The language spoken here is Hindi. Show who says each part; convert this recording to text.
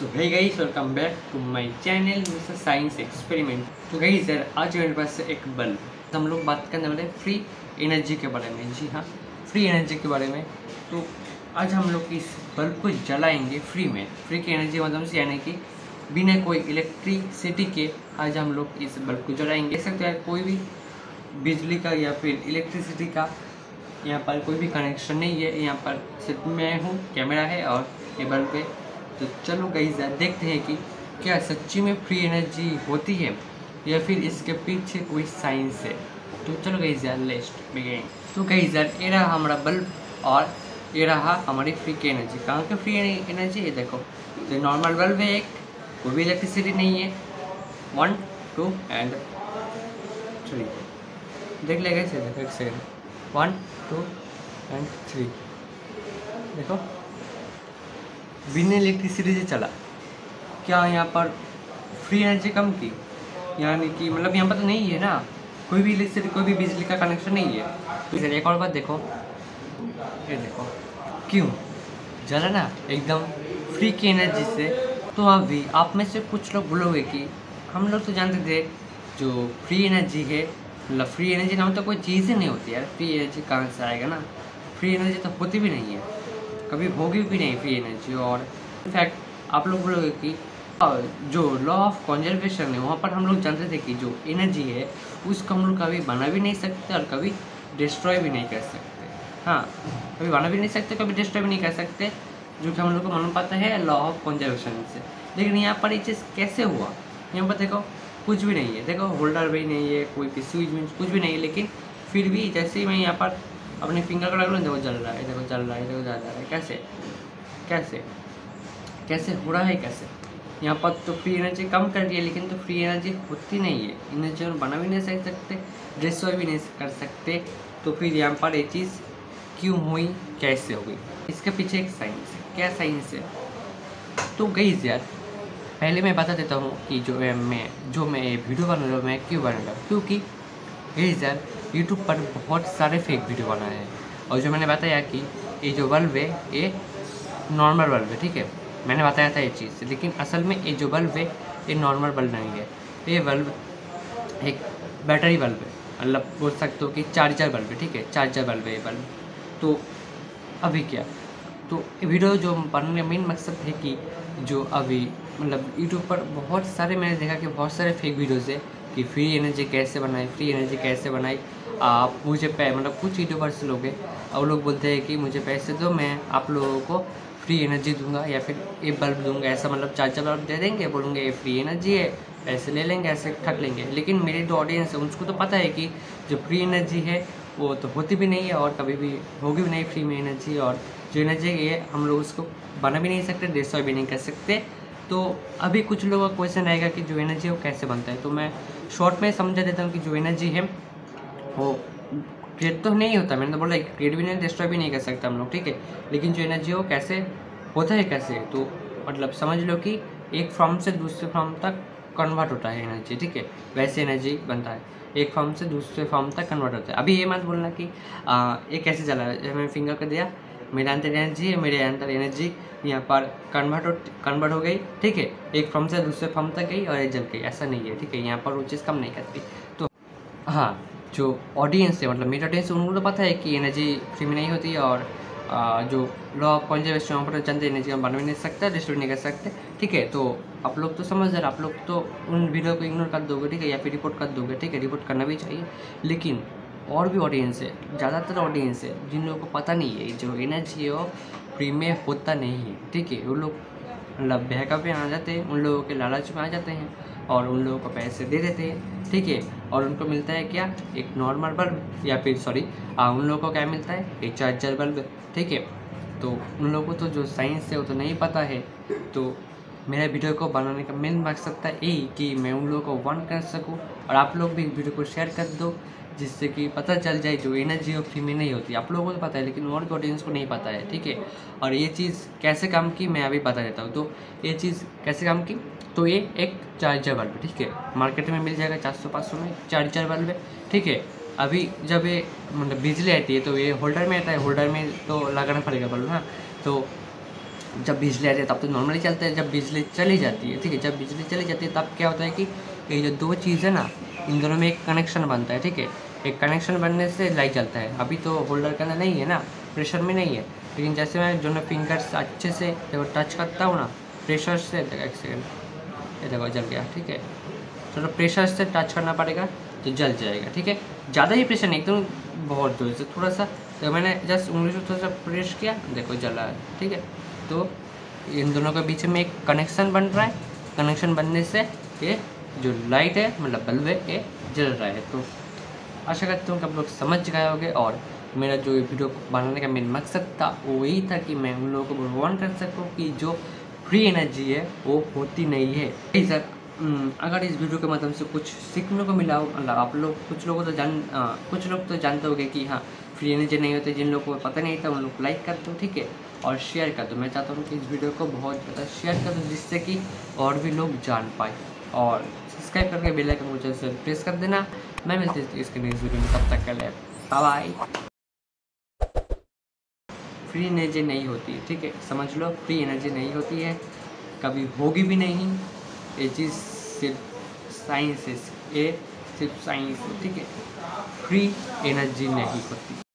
Speaker 1: So hey guys welcome back to my channel Mister Science Experiment तो गाइस सर आज मेरे पास एक बल्ब हम लोग बात करने वाले फ्री एनर्जी के बारे में। जी हाँ फ्री एनर्जी के बारे में। तो आज हम लोग इस बल्ब को जलाएँगे फ्री में। फ्री की एनर्जी मतलब से यानी कि बिना कोई इलेक्ट्रिसिटी के आज हम लोग इस बल्ब को जलाएँगे। सकते हैं कोई भी बिजली का या फिर इलेक्ट्रिसिटी का यहाँ पर कोई भी कनेक्शन नहीं है। यहाँ पर सिर्फ़ मैं हूँ कैमरा है और ये बल्ब है तो चलो गई देखते हैं कि क्या सच्ची में फ्री एनर्जी होती है या फिर इसके पीछे कोई साइंस है। तो चलो गई यार लेस्ट बिगेन तो गई यार, ये रहा हमारा बल्ब और ये रहा हमारी फ्री की एनर्जी कहाँ की फ्री एनर्जी है देखो तो नॉर्मल बल्ब है एक कोई भी इलेक्ट्रिसिटी नहीं है। वन टू एंड थ्री देख लेगा इसे देखो एक second one two and three देखो। बिना इलेक्ट्रिसिटी से चला। क्या यहाँ पर फ्री एनर्जी कम की? यानी कि मतलब यहाँ पर तो नहीं है ना। कोई भी इलेक्ट्रिसिटी कोई भी बिजली का कनेक्शन नहीं है। तो इधर एक और बात देखो। ये देखो। क्यों? जला ना एकदम फ्री की एनर्जी से। तो अभी आप में से कुछ लोग बोलोगे कि हम लोग तो जानते थे जो फ्री एनर्जी है मतलब फ्री एनर्जी नाम तो कोई चीज़ ही नहीं होती यार। फ्री एनर्जी कहाँ से आएगा ना? फ्री एनर्जी तो होती भी नहीं है। कभी होगी भी नहीं फ्री एनर्जी और इनफैक्ट आप लोग बोलोगे कि जो लॉ ऑफ़ कंजर्वेशन है, वहाँ पर हम लोग जानते थे कि जो एनर्जी है उसको हम लोग कभी बना भी नहीं सकते और कभी डिस्ट्रॉय भी नहीं कर सकते। हाँ कभी बना भी नहीं सकते, कभी डिस्ट्रॉय भी नहीं कर सकते, जो कि हम लोग को मालूम पाता है लॉ ऑफ़ कंजर्वेशन से। लेकिन यहाँ पर ये चीज़ कैसे हुआ? यहाँ पर देखो, कुछ भी नहीं है। देखो होल्डर भी नहीं है, कोई भी स्विच कुछ भी नहीं है, लेकिन फिर भी जैसे ही मैं यहाँ पर अपने फिंगर को लग देखो जल रहा है देखो जल रहा है देखो जल रहा है। कैसे? कैसे? कैसे हो रहा है, कैसे? यहाँ पर तो फ्री एनर्जी कम कर दिया लेकिन तो फ्री एनर्जी होती नहीं है। एनर्जी हम बना भी नहीं सक सकते डिस्ट्रॉय भी नहीं कर सकते। तो फिर यहाँ पर ये चीज़ क्यों हुई, कैसे हो गई इसके पीछे एक साइंस है। क्या साइंस है? तो गई यार, पहले मैं बता देता हूँ कि जो मैं जो मैं ये वीडियो बना रहा हूँ, मैं क्यों बना रहा हूँ? क्योंकि गई यार यूट्यूब पर बहुत सारे फेक वीडियो बनाए हैं। और जो मैंने बताया कि ये जो बल्ब है, ये नॉर्मल बल्ब है, ठीक है? मैंने बताया था ये चीज़ लेकिन असल में ये जो बल्ब है, ये नॉर्मल बल्ब नहीं है। ये बल्ब एक बैटरी बल्ब है। मतलब बोल सकते हो कि चार्जर बल्ब है, ठीक है? चार्जर बल्ब है ये बल्ब तो अभी क्या? तो वीडियो जो बनने का मेन मकसद है कि जो अभी मतलब यूट्यूब पर बहुत सारे मैंने देखा कि बहुत सारे फेक वीडियोज़ है कि फ्री एनर्जी कैसे बनाए फ्री एनर्जी कैसे बनाई आप मुझे पै मतलब कुछ यूट्यूबर्स लोग हैं, और लोग बोलते हैं कि मुझे पैसे दो, मैं आप लोगों को फ्री एनर्जी दूँगा, या फिर ये बल्ब दूँगा, ऐसा मतलब चार चार्जर बल्ब दे देंगे, बोलूँगे, ये फ्री एनर्जी है ऐसे ले लेंगे, ऐसे ठग लेंगे। लेकिन मेरे जो ऑडियंस है उसको तो पता है कि जो फ्री एनर्जी है, वो तो होती भी नहीं है, और कभी भी होगी भी नहीं फ्री में एनर्जी और जो एनर्जी है हम लोग उसको बना भी नहीं सकते डिस्ट्रॉय भी नहीं कर सकते। तो अभी कुछ लोगों का क्वेश्चन रहेगा कि जो एनर्जी है, वो कैसे बनता है? तो मैं शॉर्ट में समझा देता हूँ कि जो एनर्जी है वो क्रिएट तो नहीं होता। मैंने तो बोला क्रिएट भी नहीं डिस्ट्रॉय भी नहीं कर सकते हम लोग ठीक है? लेकिन जो एनर्जी हो कैसे होता है कैसे? तो मतलब समझ लो कि एक फॉर्म से दूसरे फॉर्म तक कन्वर्ट होता है एनर्जी ठीक है? वैसे एनर्जी बनता है। एक फॉर्म से दूसरे फॉर्म तक कन्वर्ट होता है। अभी ये मत बोलना कि आ, ये कैसे चला? मैंने फिंगर कर दिया मेरे अंदर एनर्जी है मेरे अंदर एनर्जी यहाँ पर कन्वर्ट हो कन्वर्ट हो गई ठीक है? एक फॉर्म से दूसरे फॉर्म तक गई और ये जल गई। ऐसा नहीं है ठीक है? यहाँ पर वो चीज़ कम नहीं करती। तो हाँ जो ऑडियंस है मतलब मेरा ऑडियंस उनको तो पता है कि एनर्जी फ्री में नहीं होती और आ, जो लॉ ऑफ़ कॉन्जर्वेशन वहाँ पर जानते एनर्जी हम बना भी नहीं सकता डिस्ट्रीब्यूट नहीं कर सकते। ठीक है तो आप लोग तो समझ रहे आप लोग तो उन वीडियो को इग्नोर कर दोगे ठीक है या फिर रिपोर्ट कर दोगे ठीक है रिपोर्ट करना भी चाहिए। लेकिन और भी ऑडियंस है ज़्यादातर ऑडियंस है जिन लोगों को पता नहीं है जो एनर्जी है वो फ्री में होता नहीं है। ठीक है वो लोग मतलब बहका पे आ जाते हैं उन लोगों के लालच में आ जाते हैं। और उन लोगों को पैसे दे देते हैं, ठीक है? और उनको मिलता है क्या? एक नॉर्मल बल्ब या फिर सॉरी उन लोगों को क्या मिलता है? एक चार्जर बल्ब ठीक है? तो उन लोगों को तो जो साइंस है वो तो नहीं पता है। तो मेरा वीडियो को बनाने का मेन मकसद था यही कि मैं उन लोगों को वन कर सकूँ और आप लोग भी वीडियो को शेयर कर दो, जिससे कि पता चल जाए जो एनर्जी फ्री में नहीं होती। आप लोगों को तो पता है, लेकिन और ऑडियंस को नहीं पता है, ठीक है? और ये चीज़ कैसे काम की, मैं अभी बता देता हूँ। तो ये चीज़ कैसे काम की? तो ये एक चार्जर बल्ब, ठीक है। मार्केट में मिल जाएगा चार सौ, पाँच सौ में चार्जर बल्ब, ठीक है। अभी जब ये मतलब बिजली आती है तो ये होल्डर में आता है, होल्डर में तो लगाना पड़ेगा बल्ब हाँ। तो जब बिजली आती है तब तो नॉर्मली चलता है, जब बिजली चली जाती है, ठीक है। जब बिजली चली जाती है तब क्या होता है कि ये जो दो चीज़ है ना, इन दोनों में एक कनेक्शन बनता है, ठीक है। एक कनेक्शन बनने से लाइट जलता है। अभी तो होल्डर के अंदर नहीं है ना, प्रेशर में नहीं है। लेकिन जैसे मैं दोनों फिंगर्स अच्छे से टच करता हूँ ना, प्रेशर से, एक सेकेंड ये देखो, जल गया, ठीक है? थोड़ा प्रेशर से टच करना पड़ेगा तो जल जाएगा, ठीक है? ज़्यादा ही प्रेशर नहीं, एकदम बहुत दूर से, थोड़ा सा तो मैंने जस्ट उंगली से थोड़ा सा प्रेस किया, देखो जला ठीक है? तो इन दोनों के बीच में एक कनेक्शन बन रहा है कनेक्शन बनने से ये जो लाइट है मतलब बल्ब है, ये जल रहा है तो आशा करता हूँ कि आप लोग समझ गए होंगे, और मेरा जो वीडियो बनाने का मेन मकसद था वो यही था कि मैं उन लोगों को वार्न कर सकूँ कि जो फ्री एनर्जी है वो होती नहीं है। सर हम्म, अगर इस वीडियो के माध्यम से कुछ सीखने को मिला हो मतलब आप लोग कुछ लोगों तो जान आ, कुछ लोग तो जानते होंगे कि हाँ फ्री एनर्जी नहीं होते जिन लोगों को पता नहीं था उन लोग लाइक कर दो ठीक है? और शेयर कर दो। मैं चाहता हूँ कि इस वीडियो को बहुत ज़्यादा शेयर कर दो जिससे कि और भी लोग जान पाए। और सब्सक्राइब करके बेल आइकन को जल्द प्रेस कर देना। मैं मिलती हूँ इसके नेक्स्ट वीडियो में तब तक के लिए बाय फ्री एनर्जी नहीं होती, ठीक है? समझ लो, फ्री एनर्जी नहीं होती है, कभी होगी भी नहीं। ये चीज़ सिर्फ़ साइंस ये सिर्फ़ साइंस, ठीक है? फ्री एनर्जी नहीं होती।